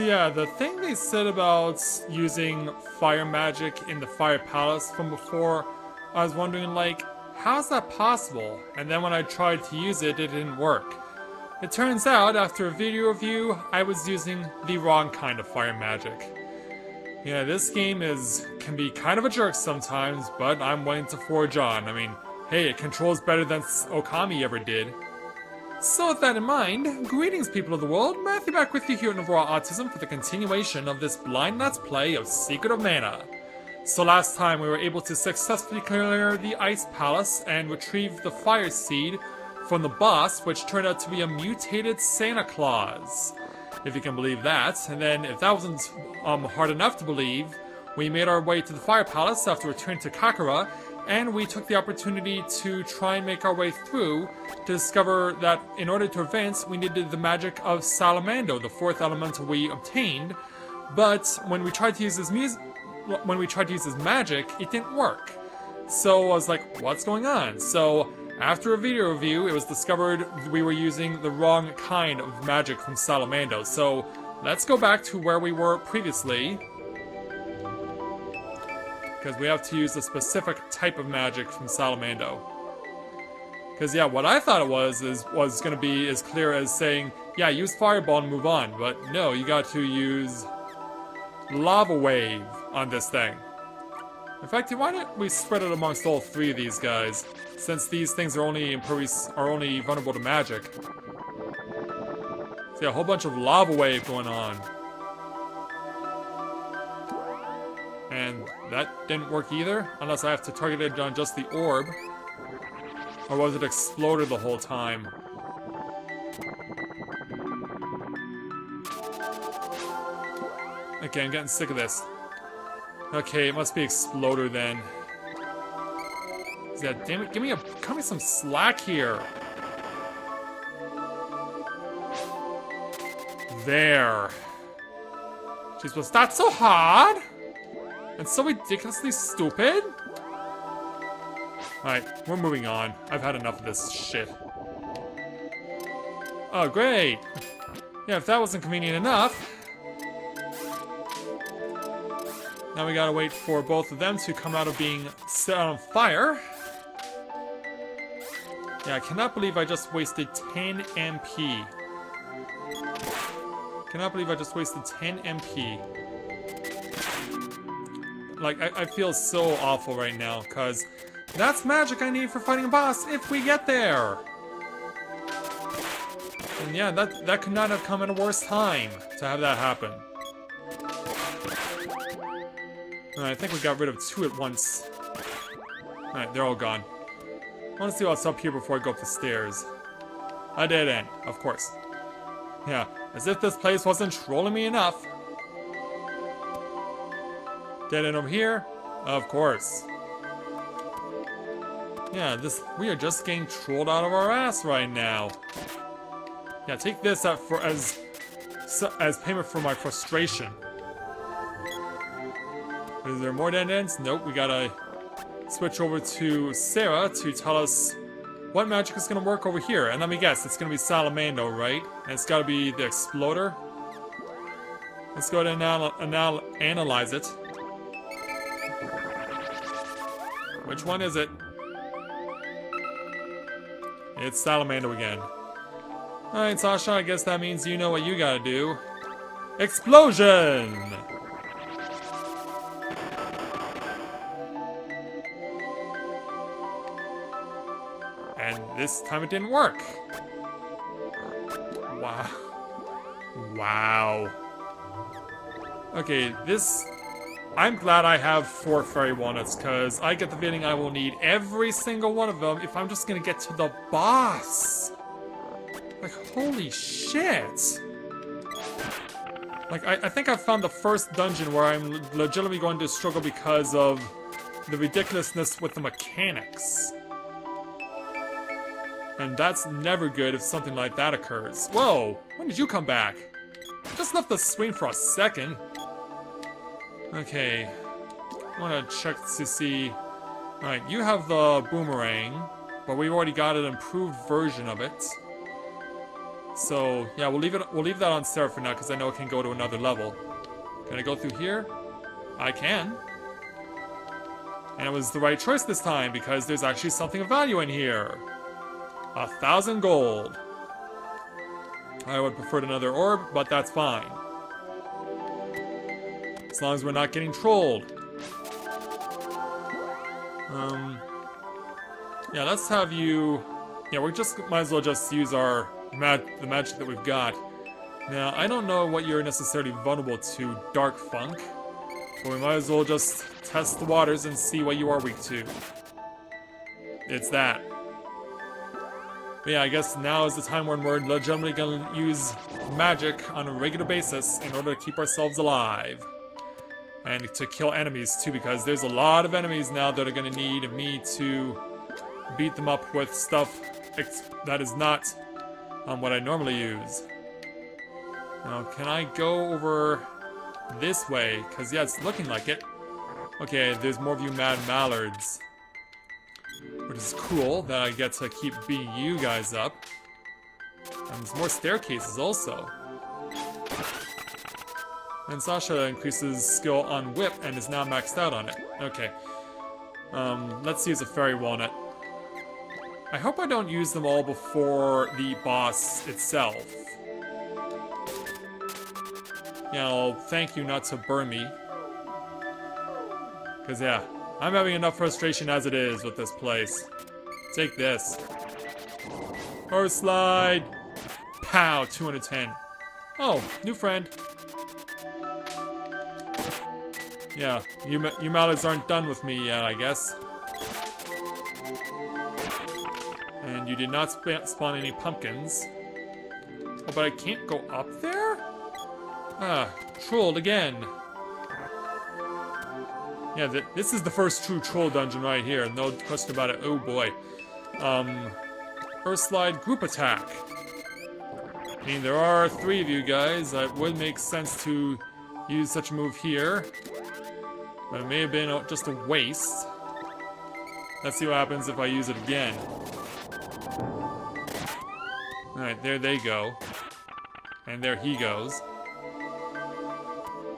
So yeah, the thing they said about using fire magic in the Fire Palace from before, I was wondering like, how's that possible? And then when I tried to use it, it didn't work. It turns out, after a video review, I was using the wrong kind of fire magic. Yeah, this game is can be kind of a jerk sometimes, but I'm willing to forge on. I mean, hey, it controls better than Okami ever did. So with that in mind, greetings people of the world, Matthew back with you here at Novara Autism for the continuation of this blind let's play of Secret of Mana. So last time we were able to successfully clear the Ice Palace and retrieve the Fire Seed from the boss, which turned out to be a mutated Santa Claus. If you can believe that. And then if that wasn't um, hard enough to believe, we made our way to the Fire Palace after returning to Kakkara and we took the opportunity to try and make our way through to discover that in order to advance, we needed the magic of Salamando, the fourth elemental we obtained. But when we tried to use his music, when we tried to use his magic, it didn't work. So I was like, what's going on? So after a video review, it was discovered we were using the wrong kind of magic from Salamando. So let's go back to where we were previously because we have to use a specific type of magic from Salamando. Because yeah, what I thought it was is was going to be as clear as saying, yeah, use Fireball and move on. But no, you got to use Lava Wave on this thing. In fact, why don't we spread it amongst all three of these guys, since these things are only are only vulnerable to magic. See a whole bunch of Lava Wave going on. And that didn't work either, unless I have to target it on just the orb. Or was it exploded the whole time? Okay, I'm getting sick of this. Okay, it must be Exploder then. Yeah, damn it, give me a cut me some slack here. There. Jeez, was that so hard? And so ridiculously stupid? Alright, we're moving on. I've had enough of this shit. Oh, great! Yeah, if that wasn't convenient enough... Now we gotta wait for both of them to come out of being set on fire. Yeah, I cannot believe I just wasted 10 MP. Cannot believe I just wasted 10 MP. Like, I, I feel so awful right now, because that's magic I need for fighting a boss if we get there! And yeah, that, that could not have come at a worse time to have that happen. I think we got rid of two at once. Alright, they're all gone. I want to see what's up here before I go up the stairs. A dead end, of course. Yeah, as if this place wasn't trolling me enough. Dead end over here? Of course. Yeah, this we are just getting trolled out of our ass right now. Yeah, take this out for as as payment for my frustration. Is there more dead ends? Nope, we gotta switch over to Sarah to tell us what magic is gonna work over here. And let me guess, it's gonna be Salamando, right? And it's gotta be the Exploder. Let's go ahead and anal anal analyze it. Which one is it? It's Salamando again. Alright, Sasha, I guess that means you know what you gotta do. Explosion! And this time it didn't work. Wow. Wow. Okay, this I'm glad I have four fairy walnuts, because I get the feeling I will need every single one of them if I'm just gonna get to the boss. Like, holy shit. Like, I, I think I've found the first dungeon where I'm legitimately going to struggle because of the ridiculousness with the mechanics. And that's never good if something like that occurs. Whoa! When did you come back? Just left the screen for a second. Okay. I want to check to see... Alright, you have the boomerang, but we've already got an improved version of it. So yeah, we'll leave it. We'll leave that on Sarah for now because I know it can go to another level. Can I go through here? I can. And it was the right choice this time because there's actually something of value in here. A thousand gold. I would prefer another orb, but that's fine. As long as we're not getting trolled. Um, yeah, let's have you... Yeah, we just might as well just use our mag the magic that we've got. Now, I don't know what you're necessarily vulnerable to Dark Funk, but we might as well just test the waters and see what you are weak to. It's that. But yeah, I guess now is the time when we're legitimately gonna use magic on a regular basis in order to keep ourselves alive. And to kill enemies too, because there's a lot of enemies now that are gonna need me to beat them up with stuff that is not um, what I normally use. Now, can I go over this way? Because, yeah, it's looking like it. Okay, there's more of you mad mallards. Which is cool that I get to keep beating you guys up. And there's more staircases also. And Sasha increases skill on Whip and is now maxed out on it. Okay. Um, let's use a Fairy Walnut. I hope I don't use them all before the boss itself. Yeah, I'll thank you not to burn me. Because, yeah, I'm having enough frustration as it is with this place. Take this. Earth Slide! Pow, 210. Oh, new friend. Yeah, you, you mallards aren't done with me yet, I guess. And you did not sp spawn any pumpkins. Oh, but I can't go up there? Ah, trolled again. Yeah, th this is the first true troll dungeon right here, no question about it. Oh boy. Um, Earth Slide Group Attack. I mean, there are three of you guys. It would make sense to use such a move here. But it may have been just a waste. Let's see what happens if I use it again. Alright, there they go. And there he goes.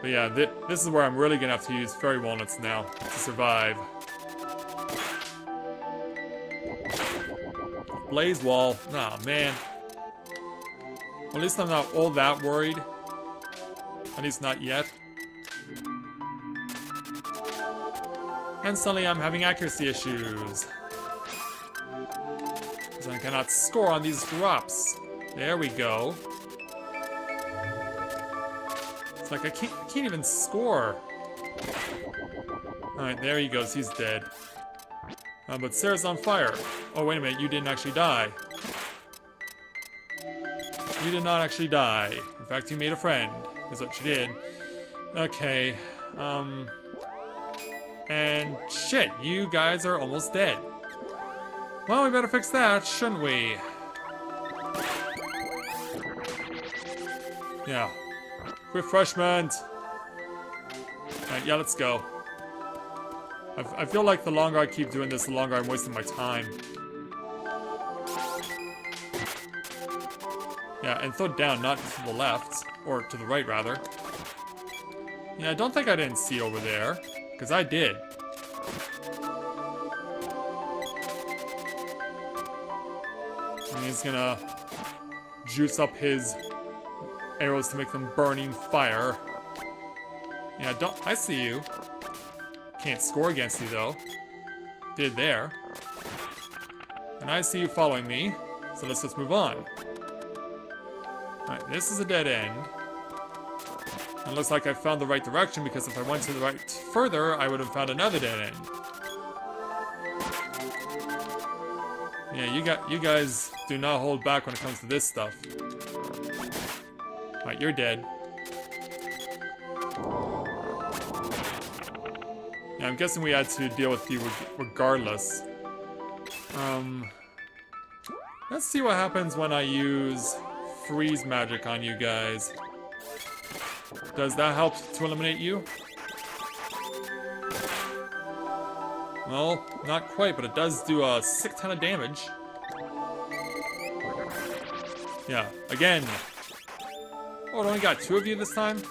But yeah, th this is where I'm really gonna have to use Fairy Walnuts now to survive. Blaze Wall. Oh, man. Well, at least I'm not all that worried. At least not yet. And suddenly I'm having accuracy issues. Because I cannot score on these drops. There we go. It's like I can't, can't even score. Alright, there he goes. He's dead. Uh, but Sarah's on fire. Oh, wait a minute. You didn't actually die. You did not actually die. In fact, you made a friend. Is what you did. Okay. Um... And shit, you guys are almost dead. Well, we better fix that, shouldn't we? Yeah. Refreshment! Alright, yeah, let's go. I, I feel like the longer I keep doing this, the longer I'm wasting my time. Yeah, and throw down, not to the left. Or to the right, rather. Yeah, I don't think I didn't see over there. Because I did. And he's gonna juice up his arrows to make them burning fire. Yeah, don't- I see you. Can't score against you, though. Did there. And I see you following me, so let's just move on. Alright, this is a dead end. It looks like I found the right direction because if I went to the right further, I would have found another dead end. Yeah, you got you guys do not hold back when it comes to this stuff. Alright, you're dead. Yeah, I'm guessing we had to deal with you regardless. Um, let's see what happens when I use freeze magic on you guys. Does that help to eliminate you? Well, not quite, but it does do a sick ton of damage. Yeah, again. Oh, it only got two of you this time?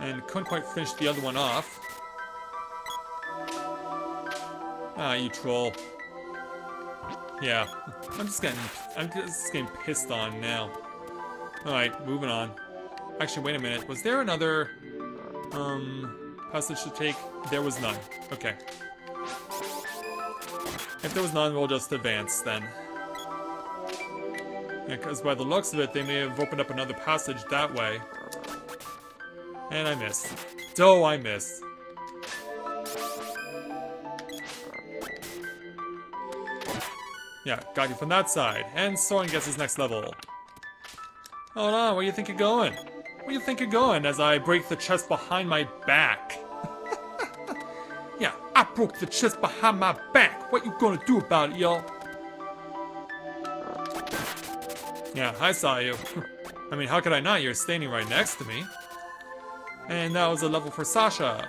And couldn't quite finish the other one off. Ah, you troll. Yeah, I'm just getting, I'm just getting pissed on now. Alright, moving on. Actually, wait a minute. Was there another, um, passage to take? There was none. Okay. If there was none, we'll just advance then. Because by the looks of it, they may have opened up another passage that way. And I missed. Oh, I missed. Yeah, got you from that side. And Soren gets his next level. Hold on, where you think you're going? Where you think you're going as I break the chest behind my back? yeah, I broke the chest behind my back. What you gonna do about it, y'all? Yeah, I saw you. I mean, how could I not? You're standing right next to me. And that was a level for Sasha.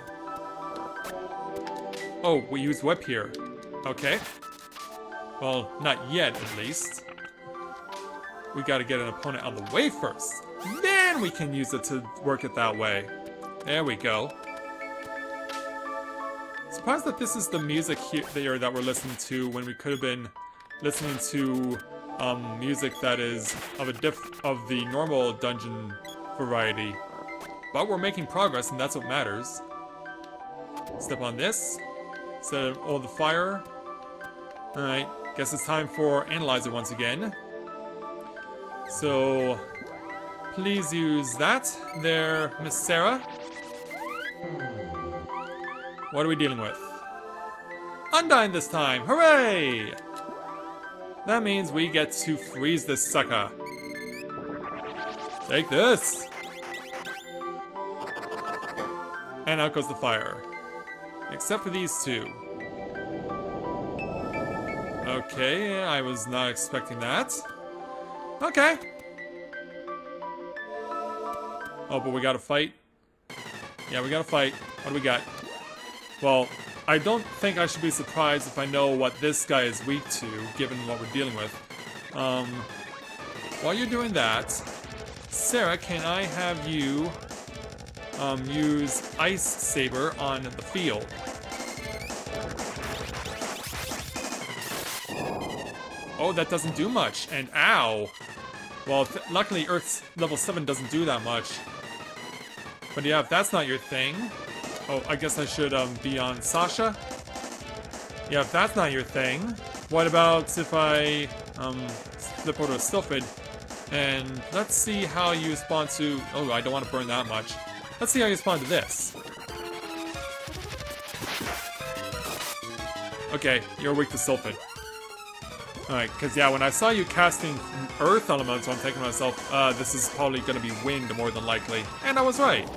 Oh, we use web here. Okay. Well, not yet, at least. We gotta get an opponent out of the way first. Then we can use it to work it that way. There we go. Surprised that this is the music here that we're listening to when we could have been listening to um, music that is of a diff of the normal dungeon variety. But we're making progress, and that's what matters. Step on this. Set all the fire. Alright, Guess it's time for Analyzer once again. So, please use that there, Miss Sarah. What are we dealing with? Undine this time! Hooray! That means we get to freeze this sucker. Take this! And out goes the fire. Except for these two. Okay, I was not expecting that. Okay. Oh, but we gotta fight? Yeah, we gotta fight. What do we got? Well, I don't think I should be surprised if I know what this guy is weak to, given what we're dealing with. Um, while you're doing that, Sarah, can I have you um, use Ice Saber on the field? Oh, that doesn't do much. And ow. Well, luckily Earth's level 7 doesn't do that much. But yeah, if that's not your thing... Oh, I guess I should um, be on Sasha. Yeah, if that's not your thing, what about if I um, flip over to Sylphid? And let's see how you respond to... Oh, I don't want to burn that much. Let's see how you respond to this. Okay, you're weak to Sylphid. Alright, because yeah, when I saw you casting Earth Elemental, I'm thinking to myself, uh, this is probably going to be Wind more than likely. And I was right.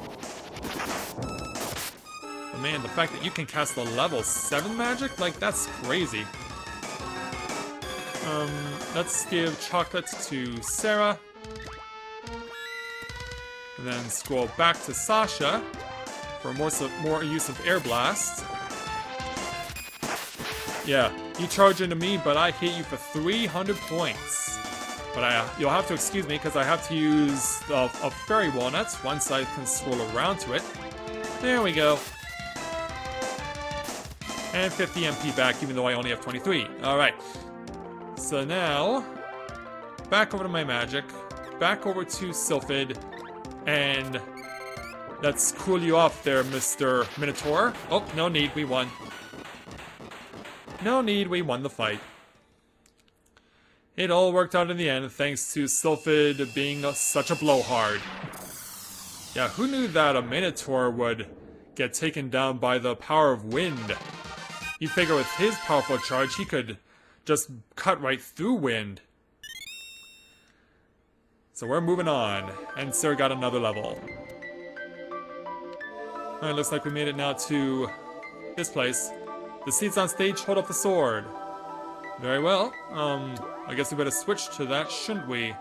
Man, the fact that you can cast the level 7 magic, like, that's crazy. Um, let's give chocolate to Sarah. And then scroll back to Sasha for more, so more use of Air Blast. Yeah, you charge into me, but I hit you for 300 points. But I, you'll have to excuse me because I have to use a, a fairy walnut once I can scroll around to it. There we go. And 50 MP back, even though I only have 23. Alright. So now, back over to my magic, back over to Sylphid, and let's cool you off there, Mr. Minotaur. Oh, no need, we won. No need, we won the fight. It all worked out in the end thanks to Sylphid being such a blowhard. Yeah, who knew that a Minotaur would get taken down by the power of wind? You figure with his powerful charge, he could just cut right through wind. So we're moving on, and Sir got another level. Alright, looks like we made it now to this place. The seats on stage hold up the sword. Very well. Um, I guess we better switch to that, shouldn't we?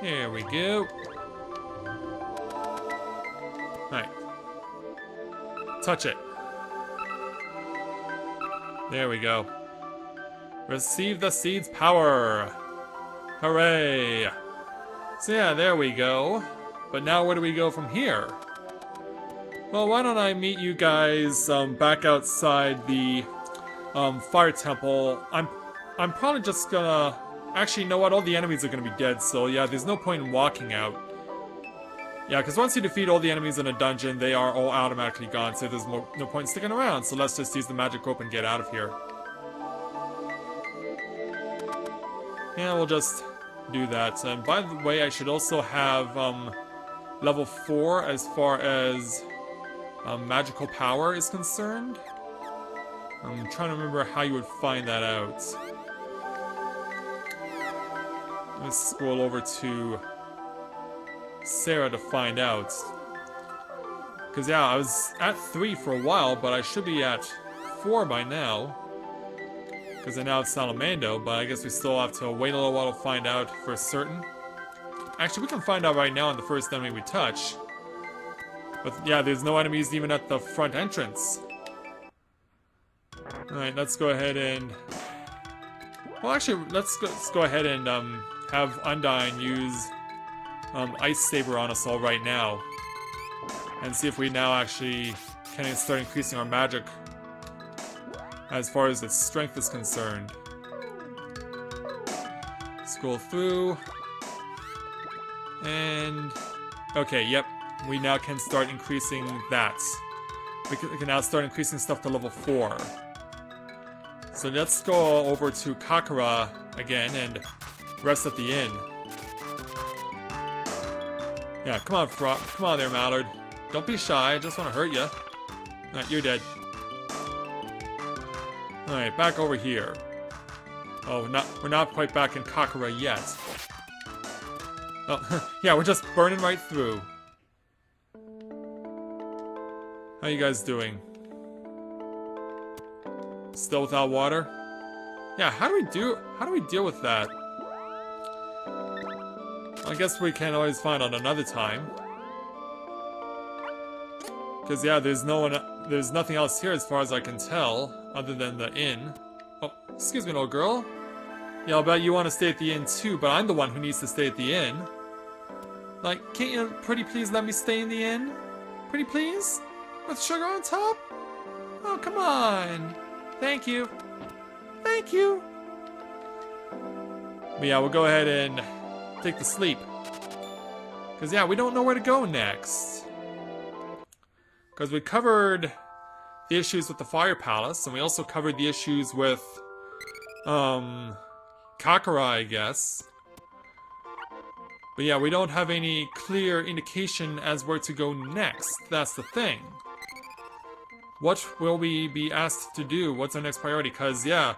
Here we go. Alright. Touch it. There we go. Receive the seed's power. Hooray! So yeah, there we go. But now where do we go from here? Well, why don't I meet you guys um, back outside the um, fire temple? I'm, I'm probably just gonna... Actually, you know what? All the enemies are gonna be dead, so yeah, there's no point in walking out. Yeah, because once you defeat all the enemies in a dungeon, they are all automatically gone, so there's no, no point sticking around. So let's just use the magic rope and get out of here. Yeah, we'll just do that. And by the way, I should also have um, level 4 as far as um, magical power is concerned. I'm trying to remember how you would find that out. Let's scroll over to Sarah to find out. Because, yeah, I was at 3 for a while, but I should be at 4 by now. Because I now have Salamando, but I guess we still have to wait a little while to find out for certain. Actually, we can find out right now in the first enemy we touch. But yeah, there's no enemies even at the front entrance. Alright, let's go ahead and... Well, actually, let's go, let's go ahead and um, have Undine use um, Ice Saber on us all right now. And see if we now actually can start increasing our magic as far as its strength is concerned. Scroll through. And... Okay, yep. We now can start increasing that. We can, we can now start increasing stuff to level 4. So let's go over to Kakkara again and rest at the inn. Yeah, come on, Fro come on there, Mallard. Don't be shy, I just want to hurt you. Alright, you're dead. Alright, back over here. Oh, not, we're not quite back in Kakkara yet. Oh, yeah, we're just burning right through. How you guys doing? Still without water? Yeah, how do we do- how do we deal with that? I guess we can always find out another time. Because, yeah, there's no one- there's nothing else here as far as I can tell, other than the inn. Oh, excuse me, little girl. Yeah, I'll bet you want to stay at the inn too, but I'm the one who needs to stay at the inn. Like, can't you pretty please let me stay in the inn? Pretty please? With sugar on top? Oh, come on. Thank you. Thank you. But yeah, we'll go ahead and take the sleep. Because, yeah, we don't know where to go next. Because we covered the issues with the Fire Palace, and we also covered the issues with, um, Kakkara, I guess. But yeah, we don't have any clear indication as where to go next. That's the thing. What will we be asked to do? What's our next priority? Because, yeah,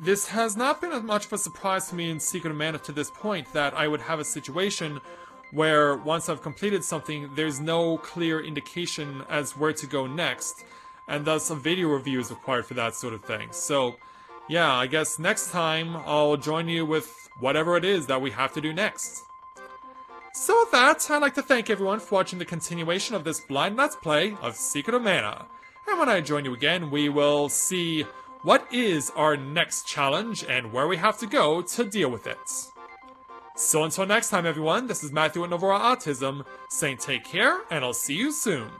this has not been as much of a surprise to me in Secret of Mana to this point that I would have a situation where once I've completed something, there's no clear indication as where to go next, and thus a video review is required for that sort of thing. So, yeah, I guess next time I'll join you with whatever it is that we have to do next. So with that, I'd like to thank everyone for watching the continuation of this blind Let's Play of Secret of Mana. And when I join you again, we will see what is our next challenge and where we have to go to deal with it. So until next time everyone, this is Matthew at Novora Autism, saying take care, and I'll see you soon.